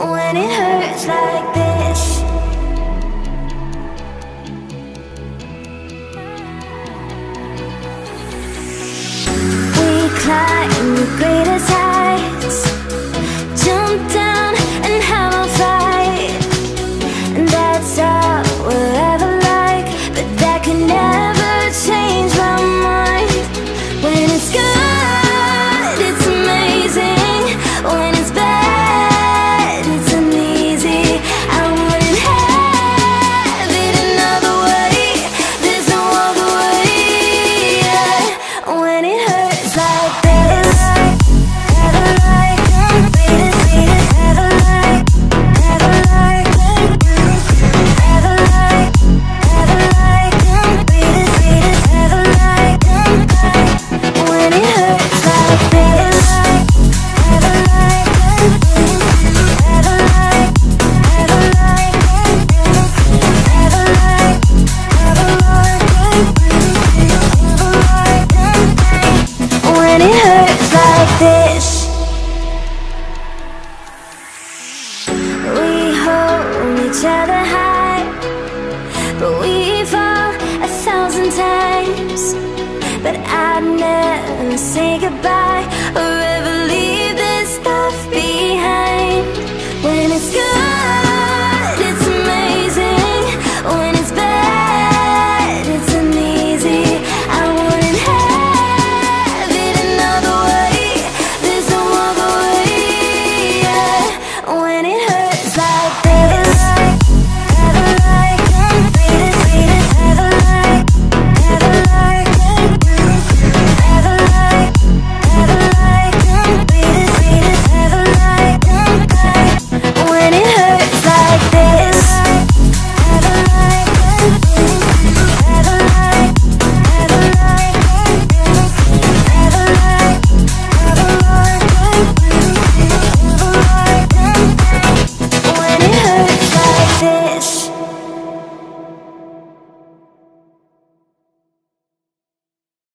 when it hurts like this. We climb the greatest heights, jump down and have a fight. And that's all. each other high. But we fall a thousand times. But I've never seen